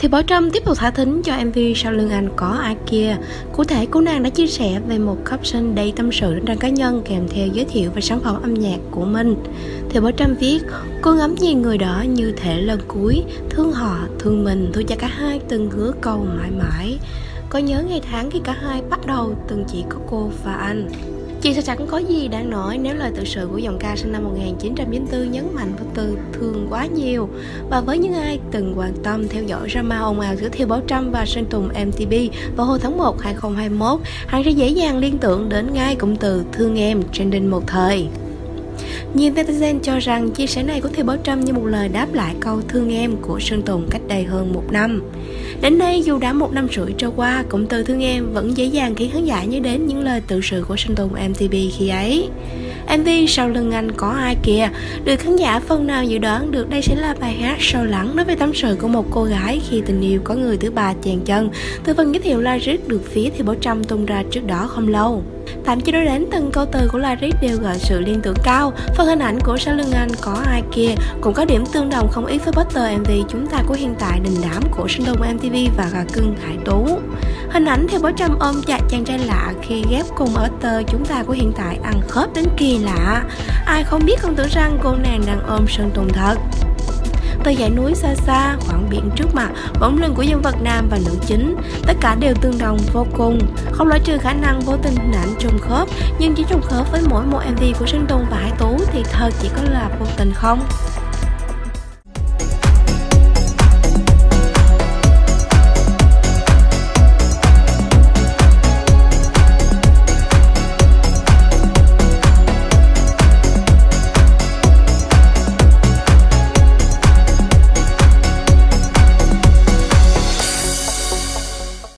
thì Bảo Trâm tiếp tục thả thính cho MV Sau lưng anh có ai kia. Cụ thể cô nàng đã chia sẻ về một caption đầy tâm sự trên trang cá nhân kèm theo giới thiệu về sản phẩm âm nhạc của mình. Thì Bảo Trâm viết Cô ngắm nhìn người đó như thể lần cuối Thương họ, thương mình, thương cho cả hai từng hứa câu mãi mãi. Có nhớ ngày tháng khi cả hai bắt đầu từng chỉ có cô và anh. Chị sẽ chẳng có gì đáng nói nếu lời tự sự của giọng ca sinh năm 1994 nhấn mạnh vào từ thương quá nhiều và với những ai từng quan tâm theo dõi drama ồn ào giữa Thiều Bảo Trâm và Sơn Tùng MTV vào hồi tháng 1 2021, hẳn sẽ dễ dàng liên tưởng đến ngay cụm từ thương em trending một thời. Nhiều netizen cho rằng chia sẻ này của Thiều Bảo Trâm như một lời đáp lại câu thương em của Sơn Tùng cách đây hơn một năm. Đến nay, dù đã một năm rưỡi trôi qua, cụm từ thương em vẫn dễ dàng khiến khán giả nhớ đến những lời tự sự của Sơn Tùng MTP khi ấy. MV Sau lưng anh có ai kìa? Được khán giả phần nào dự đoán được đây sẽ là bài hát sâu lắng nói về tâm sự của một cô gái khi tình yêu có người thứ ba chèn chân. Từ phần giới thiệu lyric được phía thì Bảo Trâm tung ra trước đó không lâu. Tạm cho nói đến từng câu từ của lyric đều gợi sự liên tưởng cao. Phần hình ảnh của sau lưng anh có ai kia cũng có điểm tương đồng không ít với poster MV chúng ta của hiện tại đình đám của sinh đồng MTV và gà cưng Hải Tú. Hình ảnh theo Bảo Trâm ôm chặt chàng trai lạ khi ghép cùng ở tờ chúng ta của hiện tại ăn khớp đến kỳ lạ Ai không biết không tưởng rằng cô nàng đang ôm Sơn Tùng thật từ dãy núi xa xa, khoảng biển trước mặt, bóng lưng của nhân vật nam và nữ chính, tất cả đều tương đồng vô cùng. Không loại trừ khả năng vô tình hình ảnh trùng khớp, nhưng chỉ trùng khớp với mỗi một MV của Sơn Tùng và Hải Tú thì thật chỉ có là vô tình không.